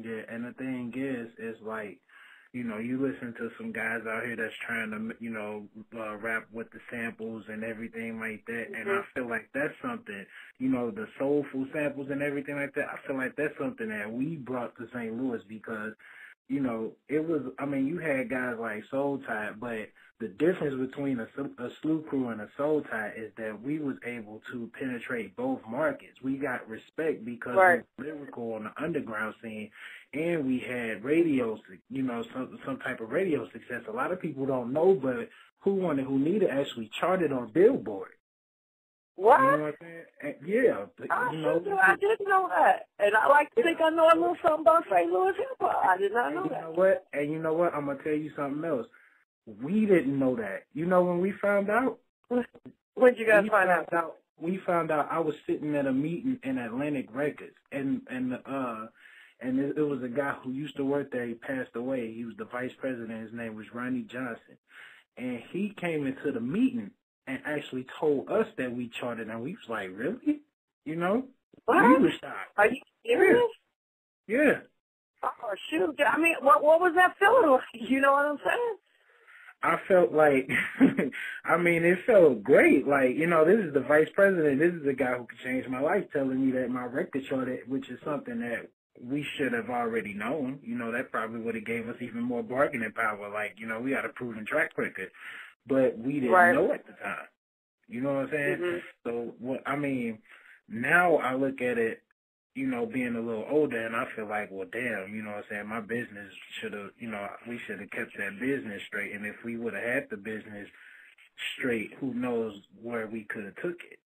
Yeah, and the thing is, is like, you know, you listen to some guys out here that's trying to, you know, uh, rap with the samples and everything like that, and I feel like that's something, you know, the soulful samples and everything like that. I feel like that's something that we brought to St. Louis because, you know, it was. I mean, you had guys like Soul Tyde, but the difference between a, a Slu Cru and a Soul Tyde is that we was able to penetrate both markets. We got respect because right. we were lyrical on the underground scene, and we had radio, you know, some some type of radio success. A lot of people don't know, but Who Wanted Who Needed actually charted on Billboard. What? You know what I'm saying? Yeah. I, you know, I didn't know that. And I like to think I know a little something about St. Louis hip hop. I did not know and that. You know what? And you know what? I'm gonna tell you something else. We didn't know that. You know when we found out? When did you guys find out? out? We found out I was sitting at a meeting in Atlantic Records and and uh and it, it was a guy who used to work there. He passed away. He was the vice president. His name was Ronnie Johnson, and he came into the meeting and actually told us that we charted, and we was like, really? You know? What? We were shocked. Are you serious? Yeah. Oh shoot! I mean, what what was that feeling like? You know what I'm saying? I felt like, I mean, it felt great. Like, you know, this is the vice president. This is the guy who could change my life telling me that my record charted, which is something that we should have already known. You know, that probably would have gave us even more bargaining power. Like, you know, we had a proven track record, but we didn't right. know at the time. You know what I'm saying? Mm-hmm. So, what I mean, now I look at it you know, being a little older, and I feel like, well, damn, you know what I'm saying? My business should have, you know, we should have kept that business straight. And if we would have had the business straight, who knows where we could have took it.